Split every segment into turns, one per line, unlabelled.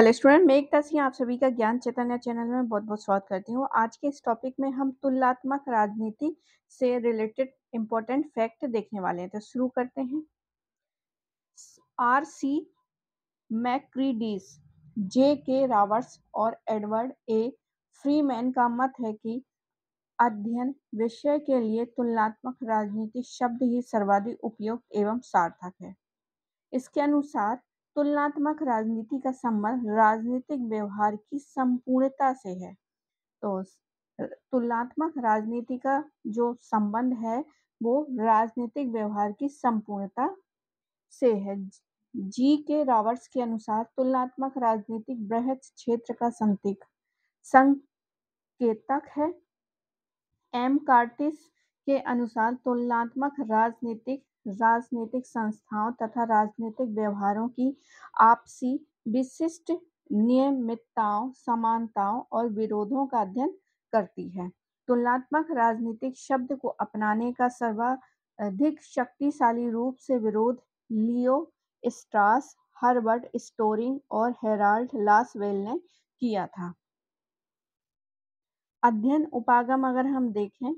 Hello student, मैं एकता सिंह, आप सभी का ज्ञान चैतन्य चैनल में बहुत बहुत स्वागत करती हूँ। आज के इस टॉपिक में हम तुलनात्मक राजनीति से रिलेटेड इंपॉर्टेंट फैक्ट देखने वाले हैं। तो शुरू करते हैं। आर सी मैक्रीडीज जे के रावर्स और एडवर्ड ए फ्रीमैन का मत है कि अध्ययन विषय के लिए तुलनात्मक राजनीति शब्द ही सर्वाधिक उपयुक्त एवं सार्थक है। इसके अनुसार तुलनात्मक राजनीति का संबंध राजनीतिक व्यवहार की संपूर्णता से है। तो तुलनात्मक राजनीति का जो संबंध है, वो राजनीतिक व्यवहार की संपूर्णता से है। जी के रॉबर्ट्स के अनुसार तुलनात्मक राजनीतिक बृहद क्षेत्र का संतिक संकेतक है। एम कार्टिस के अनुसार तुलनात्मक राजनीतिक राजनीतिक संस्थाओं तथा राजनीतिक व्यवहारों की आपसी विशिष्ट नियमितताओं, समानताओं और विरोधों का अध्ययन करती है। तुलनात्मक राजनीतिक शब्द को अपनाने का सर्वाधिक शक्तिशाली रूप से विरोध लियो स्ट्रास, हर्बर्ट स्टोरिंग और हेराल्ड लासवेल ने किया था। अध्ययन उपागम अगर हम देखें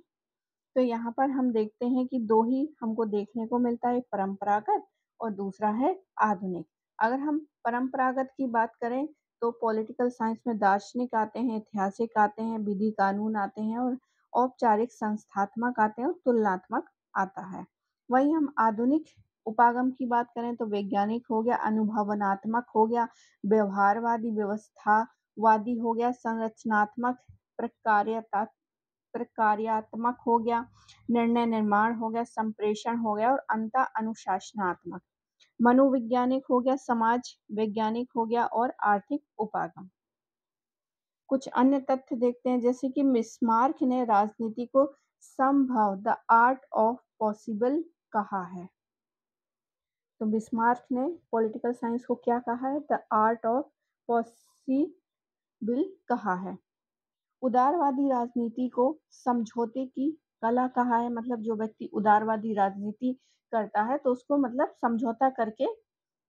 तो यहाँ पर हम देखते हैं कि दो ही हमको देखने को मिलता है परंपरागत और दूसरा है आधुनिक। अगर हम परंपरागत की बात करें तो पॉलिटिकल साइंस में दार्शनिक आते हैं ऐतिहासिक आते हैं, विधि कानून आते हैं और औपचारिक संस्थात्मक आते हैं और तुलनात्मक आता है। वहीं हम आधुनिक उपागम की बात करें तो वैज्ञानिक हो गया, अनुभवनात्मक हो गया, व्यवहारवादी, व्यवस्थावादी हो गया, संरचनात्मक प्रकार्यता प्रकार्यात्मक हो गया, निर्णय निर्माण हो गया, संप्रेषण हो गया और अंत अनुशासनात्मक। मनोवैज्ञानिक हो गया, समाज वैज्ञानिक हो गया और आर्थिक उपागम। कुछ अन्य तथ्य देखते हैं, जैसे कि मिसमार्क ने राजनीति को संभव द आर्ट ऑफ़ पॉसिबल कहा है। तो बिस्मार्क ने पॉलिटिकल साइंस को क्या कहा है? द आर्ट ऑफ़ पॉसिबल कहा है। उदारवादी राजनीति को समझौते की कला कहा है? मतलब जो व्यक्ति उदारवादी राजनीति करता है तो उसको मतलब समझौता करके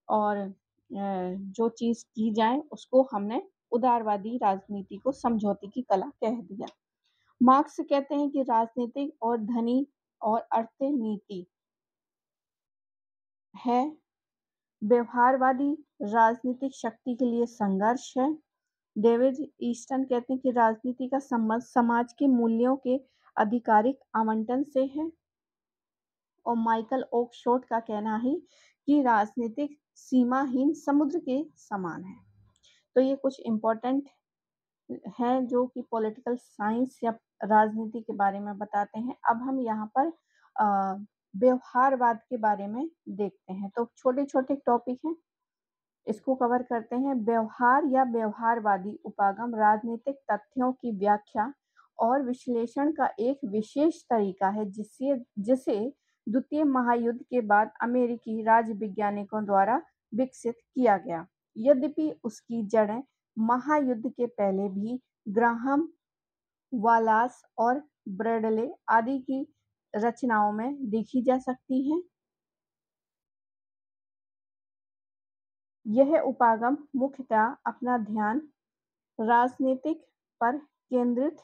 और जो चीज़ की जाए, उसको हमने उदारवादी राजनीति को समझौते की कला कह दिया। मार्क्स कहते हैं कि राजनीतिक और धनी और अर्थ नीति है। व्यवहारवादी राजनीतिक शक्ति के लिए संघर्ष है। डेविड ईस्टन कहते हैं कि राजनीति का संबंध समाज के मूल्यों के आधिकारिक आवंटन से है। और माइकल ओकशोट का कहना है कि राजनीतिक सीमाहीन समुद्र के समान है। तो ये कुछ इम्पोर्टेंट हैं जो कि पॉलिटिकल साइंस या राजनीति के बारे में बताते हैं। अब हम यहाँ पर व्यवहारवाद के बारे में देखते हैं। तो छोटे छोटे टॉपिक हैं। इसको कवर करते हैं। व्यवहार या व्यवहारवादी उपागम, राजनीतिक तथ्यों की व्याख्या और विश्लेषण का एक विशेष तरीका है, जिससे, जिसे द्वितीय महायुद्ध के बाद अमेरिकी राज्य वैज्ञानिकों द्वारा विकसित किया गया। यद्यपि उसकी जड़ें महायुद्ध के पहले भी ग्राहम, वालास और ब्रेडले आदि की रचनाओं में देखी जा सकती हैं यह उपागम मुख्यतः अपना ध्यान राजनीतिक पर केंद्रित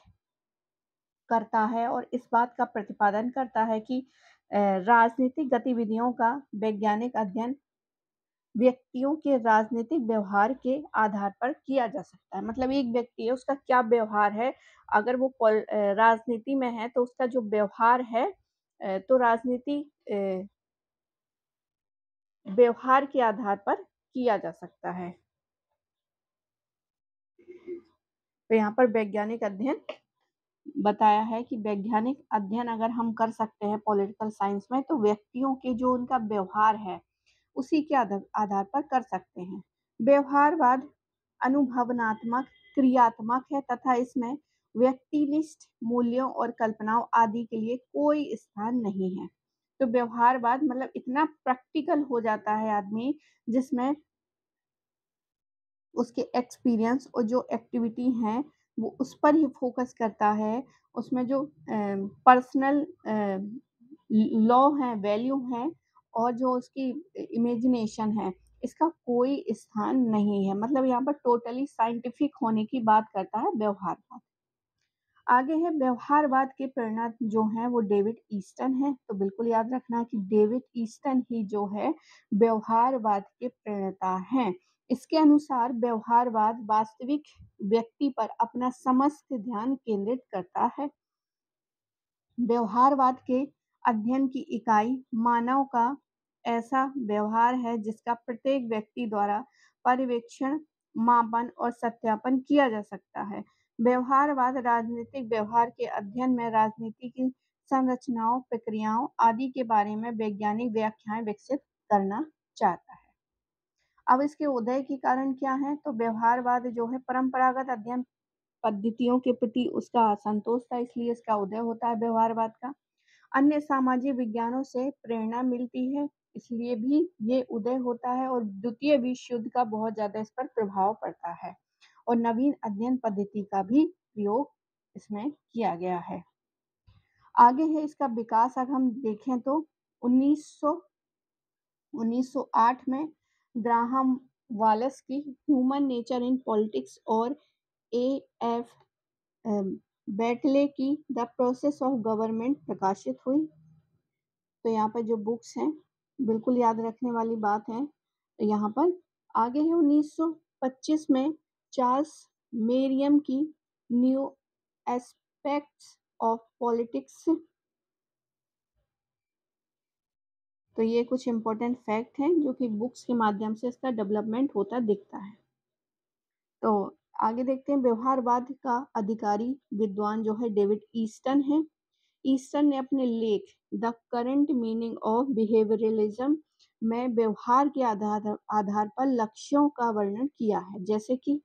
करता है और इस बात का प्रतिपादन करता है कि राजनीतिक गतिविधियों का वैज्ञानिक अध्ययन व्यक्तियों के राजनीतिक व्यवहार के आधार पर किया जा सकता है। मतलब एक व्यक्ति है, उसका क्या व्यवहार है? अगर वो राजनीति में है तो उसका जो व्यवहार है तो राजनीति व्यवहार के आधार पर किया जा सकता है। तो यहाँ पर वैज्ञानिक अध्ययन बताया है कि वैज्ञानिक अध्ययन अगर हम कर सकते हैं पॉलिटिकल साइंस में तो व्यक्तियों के जो उनका व्यवहार है, उसी के आधार पर कर सकते हैं। व्यवहारवाद अनुभवनात्मक, क्रियात्मक है तथा इसमें व्यक्तिनिष्ठ मूल्यों और कल्पनाओं आदि के लिए कोई स्थान नहीं है। तो व्यवहारवाद मतलब इतना प्रैक्टिकल हो जाता है आदमी, जिसमें उसके एक्सपीरियंस और जो एक्टिविटी हैं, वो उस पर ही फोकस करता है। उसमें जो पर्सनल लॉ है वैल्यू है, और जो उसकी इमेजिनेशन है, इसका कोई स्थान नहीं है। मतलब यहाँ पर टोटली साइंटिफिक होने की बात करता है व्यवहारवाद आगे है, व्यवहारवाद के प्रेरणा जो है, वो डेविड ईस्टन है। तो बिल्कुल याद रखना कि डेविड ईस्टन ही जो है, व्यवहारवाद के प्रेरणता हैं। इसके अनुसार व्यवहारवाद वास्तविक व्यक्ति पर अपना समस्त ध्यान केंद्रित करता है। व्यवहारवाद के अध्ययन की इकाई मानव का ऐसा व्यवहार है जिसका प्रत्येक व्यक्ति द्वारा पर्यवेक्षण, मापन और सत्यापन किया जा सकता है। व्यवहारवाद, राजनीतिक व्यवहार के अध्ययन में राजनीति की संरचनाओं, प्रक्रियाओं आदि के बारे में वैज्ञानिक व्याख्याएँ विकसित करना चाहता है। अब इसके उदय के कारण क्या है? तो व्यवहारवाद जो है परंपरागत अध्ययन पद्धतियों के प्रति उसका असंतोष था, इसलिए इसका उदय होता है व्यवहारवाद का। अन्य सामाजिक विज्ञानों से प्रेरणा मिलती है, इसलिए भी ये उदय होता है और द्वितीय विश्व युद्ध का बहुत ज़्यादा इस पर प्रभाव पड़ता है। और नवीन अध्ययन पद्धति का भी प्रयोग इसमें किया गया है। आगे है इसका विकास, अगर हम देखें तो 1900 1908 में ग्राहम वालस की ह्यूमन नेचर इन पॉलिटिक्स और ए एफ़ बैटले की द प्रोसेस ऑफ़ गवर्नमेंट प्रकाशित हुई। तो यहाँ पर जो बुक्स हैं, बिल्कुल याद रखने वाली बात है। यहाँ पर आगे है 1925 में चार्ल्स मेरियम की न्यू एस्पेक्ट्स ऑफ़ पॉलिटिक्स। तो ये कुछ इम्पोर्टेंट फैक्ट हैं जो कि बुक्स के माध्यम से इसका डेवलपमेंट होता दिखता है। तो आगे देखते हैं, व्यवहारवाद का अधिकारी विद्वान जो है डेविड ईस्टन है। ईस्टन ने अपने लेख the current meaning of behaviouralism में व्यवहार के आधार आधार पर लक्ष्यों का वर्णन किया है। जैसे कि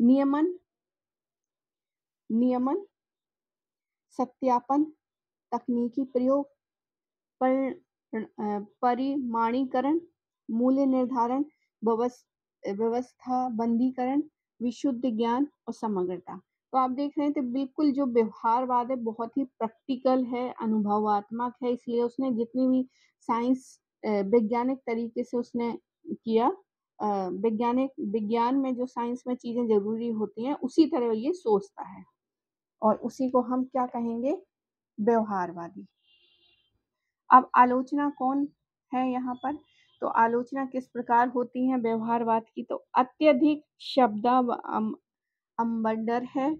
नियमन नियमन सत्यापन तकनीकी प्रयोग पर, परिमाणीकरण मूल्य निर्धारण व्यवस्था बंदीकरण विशुद्ध ज्ञान और समग्रता। तो आप देख रहे हैं तो बिल्कुल जो व्यवहारवाद है बहुत ही प्रैक्टिकल है अनुभवात्मक है इसलिए उसने जितनी भी साइंस वैज्ञानिक तरीके से उसने किया वैज्ञानिक, विज्ञान में जो साइंस में चीज़ें ज़रूरी होती हैं, उसी तरह ये सोचता है। और उसी को हम क्या कहेंगे? व्यवहारवादी। अब आलोचना कौन है यहाँ पर? तो आलोचना किस प्रकार होती है व्यवहारवाद की? तो अत्यधिक शब्दा अम्बडर है।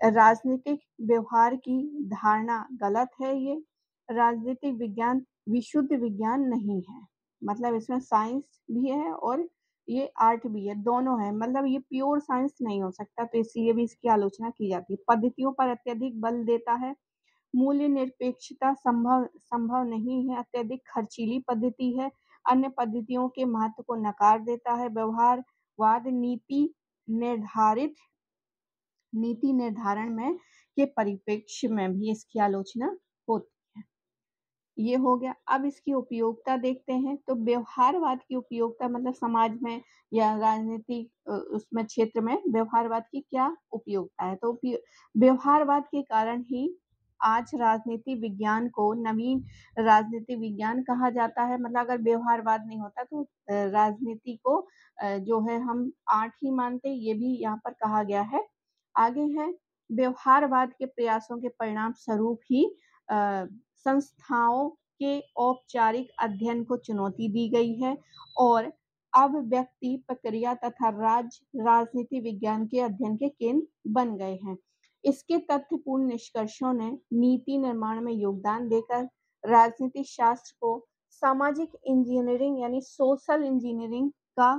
राजनीतिक व्यवहार की धारणा गलत है ये। राजनीतिक विज्ञान, विशुद्ध विज्ञान नहीं है। मतलब इसमें साइंस भी है और ये आर्ट भी है, दोनों है। मतलब ये प्योर साइंस नहीं हो सकता तो इसलिए भी इसकी आलोचना की जाती है। पद्धतियों पर अत्यधिक बल देता है, मूल्य निरपेक्षता संभव संभव नहीं है, अत्यधिक खर्चीली पद्धति है, अन्य पद्धतियों के महत्व को नकार देता है। व्यवहारवाद नीति निर्धारित, नीति निर्धारण में के परिप्रेक्ष्य में भी इसकी आलोचना होती ये हो गया। अब इसकी उपयोगिता देखते हैं। तो व्यवहारवाद की उपयोगिता मतलब समाज में या राजनीतिक उसमें क्षेत्र में व्यवहारवाद की क्या उपयोगिता है? तो व्यवहारवाद के कारण ही आज राजनीति विज्ञान को नवीन राजनीति विज्ञान कहा जाता है। मतलब अगर व्यवहारवाद नहीं होता तो राजनीति को जो है हम आठ ही मानते ये भी यहाँ पर कहा गया है। आगे है। व्यवहारवाद के प्रयासों के परिणाम स्वरूप ही संस्थाओं के औपचारिक अध्ययन को चुनौती दी गई है और अब व्यक्ति, प्रक्रिया तथा राज्य, राजनीति विज्ञान के अध्ययन के केंद्र बन गए हैं। इसके तथ्यपूर्ण निष्कर्षों ने नीति निर्माण में योगदान देकर राजनीतिक शास्त्र को सामाजिक इंजीनियरिंग यानी सोशल इंजीनियरिंग का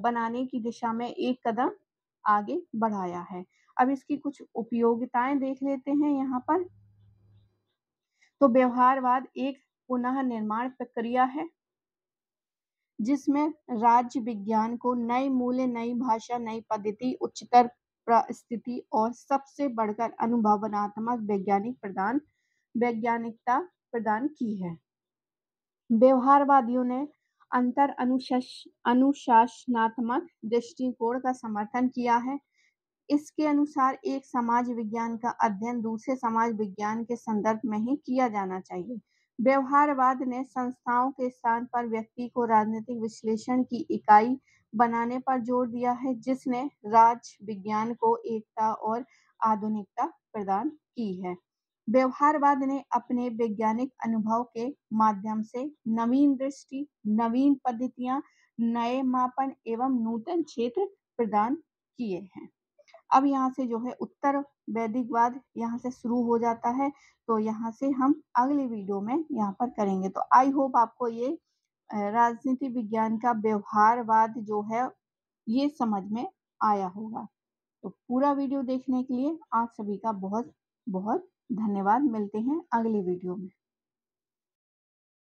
बनाने की दिशा में एक कदम आगे बढ़ाया है। अब इसकी कुछ उपयोगिताएँ देख लेते हैं यहाँ पर। तो व्यवहारवाद एक पुनः निर्माण प्रक्रिया है, जिसमें राज्य विज्ञान को नई मूल्य, नई भाषा, नई पद्धति, उच्चतर स्थिति और सबसे बढ़कर अनुभवनात्मक वैज्ञानिक प्रदान, वैज्ञानिकता प्रदान की है। व्यवहारवादियों ने अंतर अनुशास अनुशासनात्मक दृष्टिकोण का समर्थन किया है इसके अनुसार एक समाज विज्ञान का अध्ययन दूसरे समाज विज्ञान के संदर्भ में ही किया जाना चाहिए। व्यवहारवाद ने संस्थाओं के स्थान पर व्यक्ति को राजनीतिक विश्लेषण की इकाई बनाने पर ज़ोर दिया है, जिसने राज विज्ञान को एकता और आधुनिकता प्रदान की है। व्यवहारवाद ने अपने वैज्ञानिक अनुभव के माध्यम से नवीन दृष्टि, नवीन पद्धतियाँ, नए मापन एवं नूतन क्षेत्र प्रदान किए हैं। अब यहाँ से जो है उत्तर वैदिकवाद यहाँ से शुरू हो जाता है तो यहाँ से हम अगले वीडियो में यहाँ पर करेंगे। तो आई होप आपको ये राजनीति विज्ञान का व्यवहारवाद जो है, ये समझ में आया होगा। तो पूरा वीडियो देखने के लिए आप सभी का बहुत बहुत धन्यवाद। मिलते हैं अगले वीडियो में।